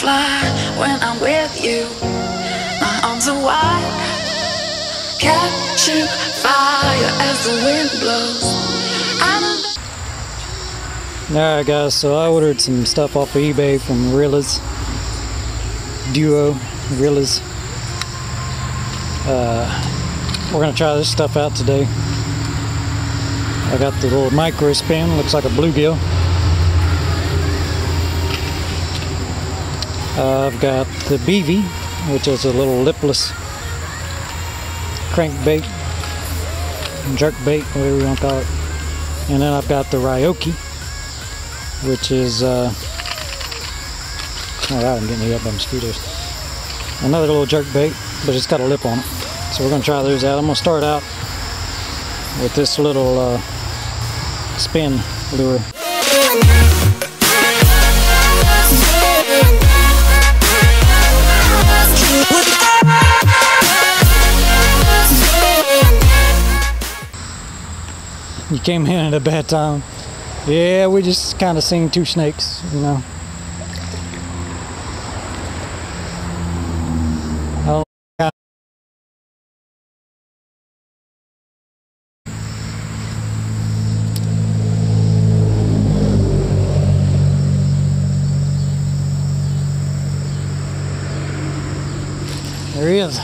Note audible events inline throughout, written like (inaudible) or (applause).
fly when I'm with you. My arms are wide, catching fire as the wind blows. Alright guys, so I ordered some stuff off of eBay from Realis Duo Realis. Uh, we're gonna try this stuff out today. I got the little micro spin, looks like a bluegill. Uh, I've got the BV, which is a little lipless crankbait, jerk bait, whatever you want to call it. And then I've got the Ryuki, which is, uh, oh, I'm getting hit by mosquitoes. Another little jerk bait, but it's got a lip on it. So we're going to try those out. I'm going to start out with this little uh, spin lure. You came in at a bad time. Yeah, we just kind of seen two snakes, you know. Oh, God. There he is.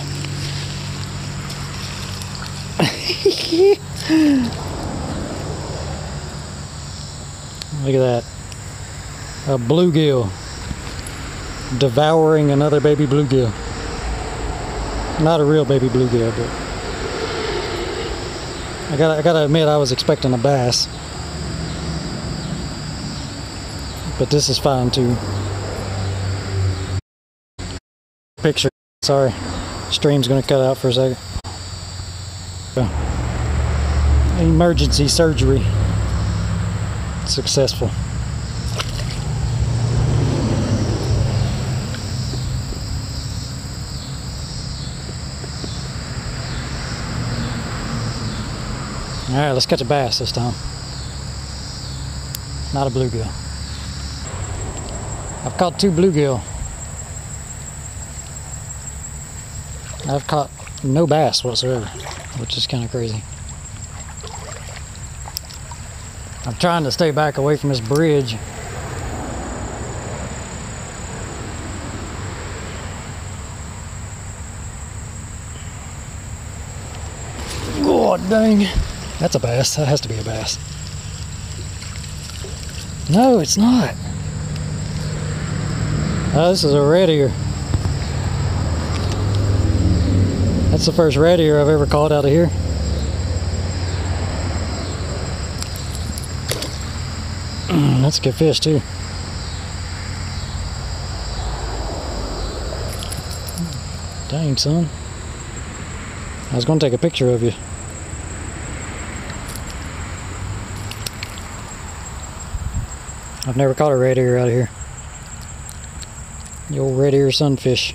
Look at that. A bluegill devouring another baby bluegill. Not a real baby bluegill, but I gotta, I gotta admit I was expecting a bass. But this is fine too. Picture, sorry. Stream's gonna cut out for a second. Emergency surgery successful. All right, let's catch a bass this time. Not a bluegill. I've caught two bluegill. I've caught no bass whatsoever, which is kind of crazy. I'm trying to stay back away from this bridge. God dang. That's a bass. That has to be a bass. No, it's not. Oh, this is a red ear. That's the first red ear I've ever caught out of here. That's a good fish too. Dang, son. I was going to take a picture of you. I've never caught a red ear out here. The old red ear sunfish.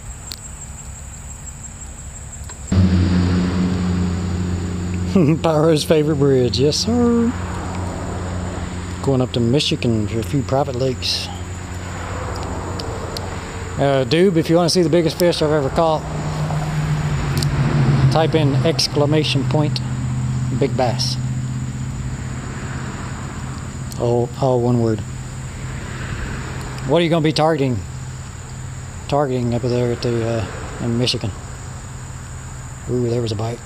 (laughs) Pyro's favorite bridge, yes sir. Going up to Michigan for a few private lakes. Uh, Dube, if you want to see the biggest fish I've ever caught, type in exclamation point big bass. All, all one word. What are you going to be targeting? Targeting up there at the, uh, in Michigan. Ooh, there was a bite.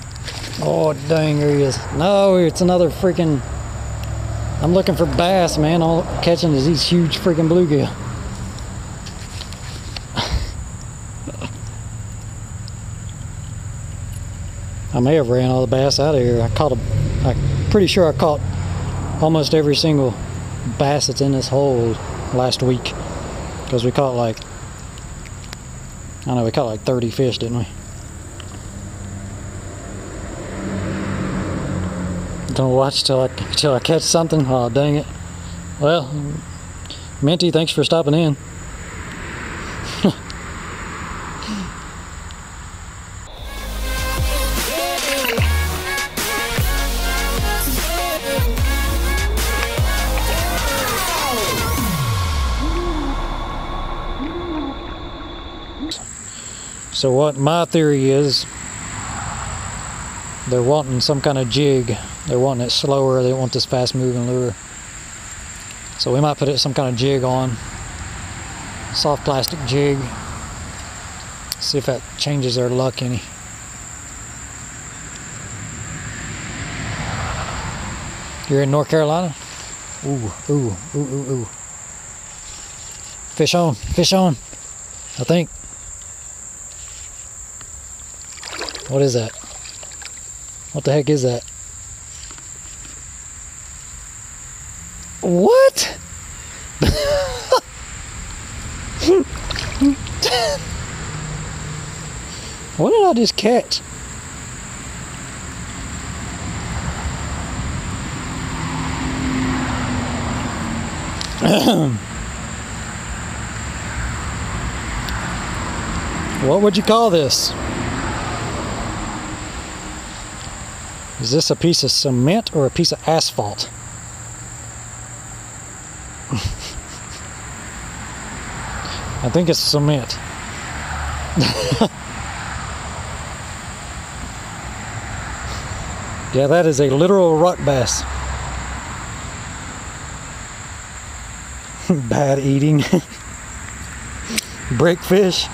Oh, dang, there he is. No, it's another freaking I'm looking for bass, man. All I'm catching is these huge freaking bluegill. (laughs) I may have ran all the bass out of here. I caught a, I'm pretty sure I caught almost every single bass that's in this hole last week. Because we caught like, I know, we caught like 30 fish, didn't we? Don't watch till I till I catch something. Oh dang it! Well, Minty, thanks for stopping in. (laughs) So what my theory is, they're wanting some kind of jig. They're wanting it slower. They want this fast moving lure. So we might put some kind of jig on. Soft plastic jig. See if that changes their luck any. You're in North Carolina? Ooh, ooh, ooh, ooh, ooh. Fish on, fish on. I think. What is that? What the heck is that? What? what did I just catch? what would you call this? Is this a piece of cement or a piece of asphalt? I think it's cement. yeah, that is a literal rock bass. (laughs) Bad eating. (laughs) Breakfish.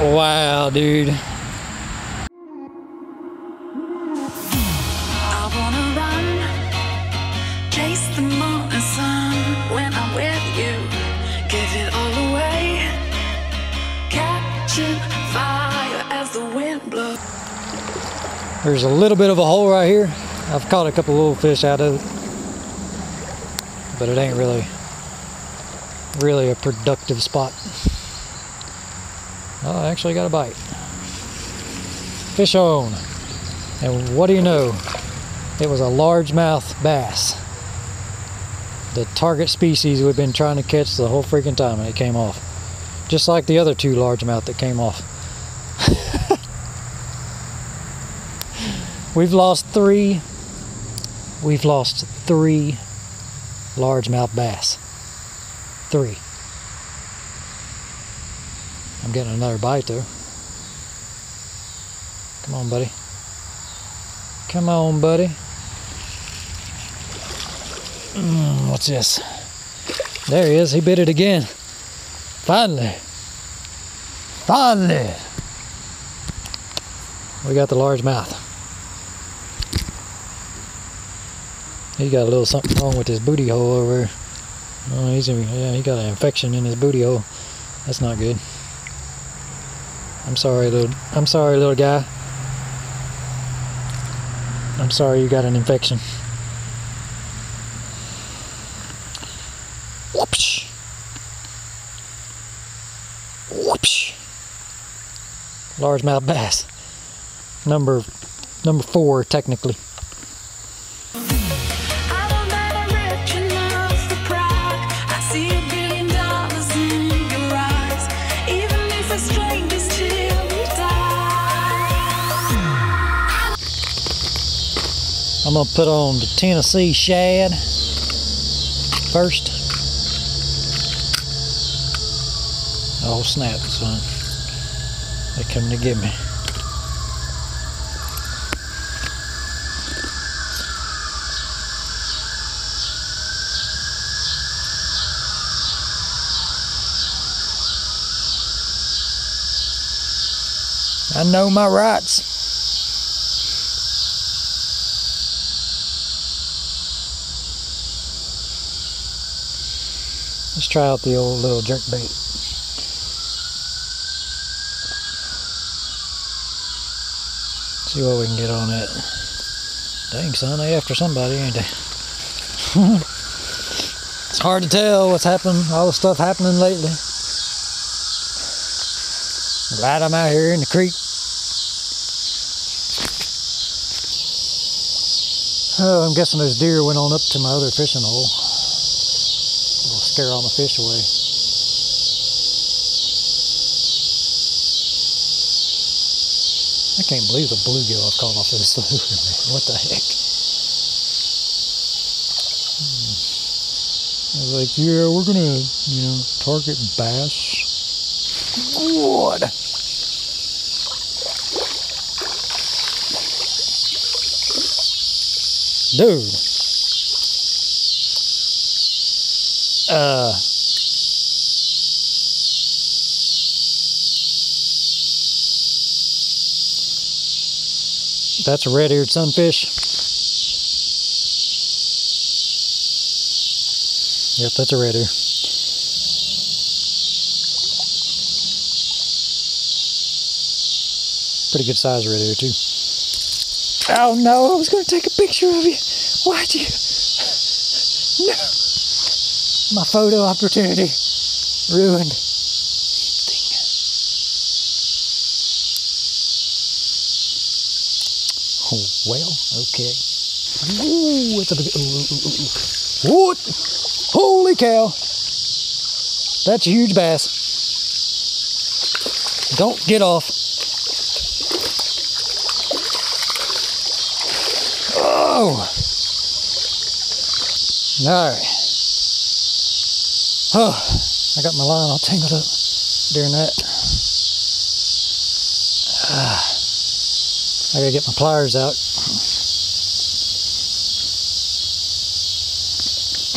Wow, dude. There's a little bit of a hole right here. I've caught a couple little fish out of it. But it ain't really really a productive spot. Oh, I actually got a bite. Fish on. And what do you know? It was a largemouth bass. The target species we've been trying to catch the whole freaking time and it came off. Just like the other two largemouth that came off. (laughs) We've lost three. We've lost three largemouth bass. Three. I'm getting another bite though. Come on, buddy. Come on, buddy. Mm, what's this? There he is. He bit it again. Finally. Finally. We got the largemouth. He got a little something wrong with his booty hole over here. Oh, he's in, yeah, he got an infection in his booty hole. That's not good. I'm sorry, little. I'm sorry, little guy. I'm sorry you got an infection. Whoopsh. Whoopsh. Largemouth bass. Number number four technically. I'm gonna put on the Tennessee shad first. Oh snap, son. They coming to get me. I know my rights. Let's try out the old little jerk bait. See what we can get on it. Dang son, they after somebody, ain't they? (laughs) it's hard to tell what's happening, all the stuff happening lately. Glad I'm out here in the creek. Oh, I'm guessing those deer went on up to my other fishing hole. It'll scare all the fish away. I can't believe the bluegill I've caught off of this lure. (laughs) What the heck? Hmm. I was like, yeah, we're gonna, you know, target bass. What? Dude. Uh. That's a red-eared sunfish. Yep, that's a red ear. Pretty good size red ear too. Oh no, I was gonna take a picture of you. Why'd you? (laughs) No. My photo opportunity ruined. Oh well, okay. Ooh, it's a big. Ooh, ooh, ooh. What? Holy cow! That's a huge bass. Don't get off. Oh! Alright. Oh, I got my line all tangled up during that. Ah, I gotta get my pliers out.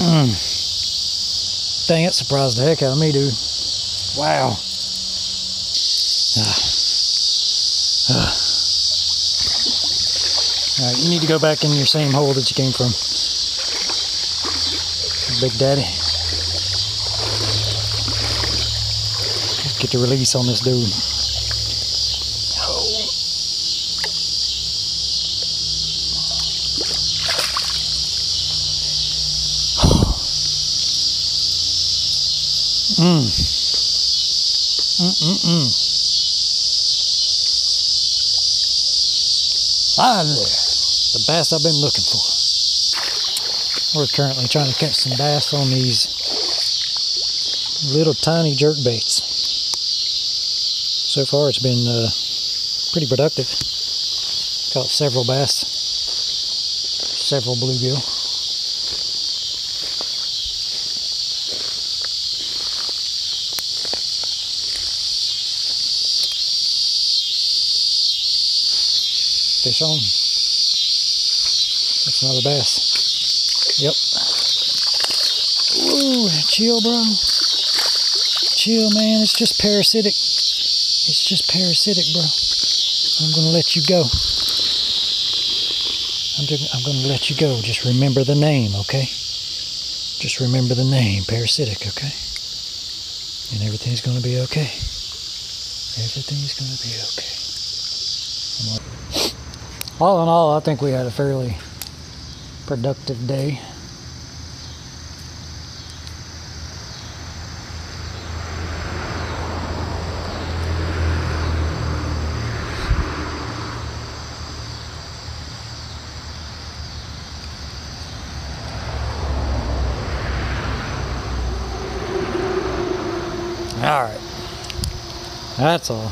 Mm. Dang, it surprised the heck out of me, dude. Wow. Ah. Ah. All right, you need to go back in your same hole that you came from. Big Daddy. Get the release on this dude. Oh. (sighs) Mm. Mm-mm-mm. Ah, there. The bass I've been looking for. We're currently trying to catch some bass on these little tiny jerk baits. So far it's been uh, pretty productive. Caught several bass, several bluegill. Fish on. That's another bass. Yep. Ooh, chill, bro. Chill, man. It's just Paroxitic. It's just Paroxitic, bro. I'm gonna let you go. I'm just, I'm gonna let you go. Just remember the name, okay? Just remember the name, Paroxitic, okay? And everything's gonna be okay. Everything's gonna be okay. All in all, I think we had a fairly productive day. All right. That's all.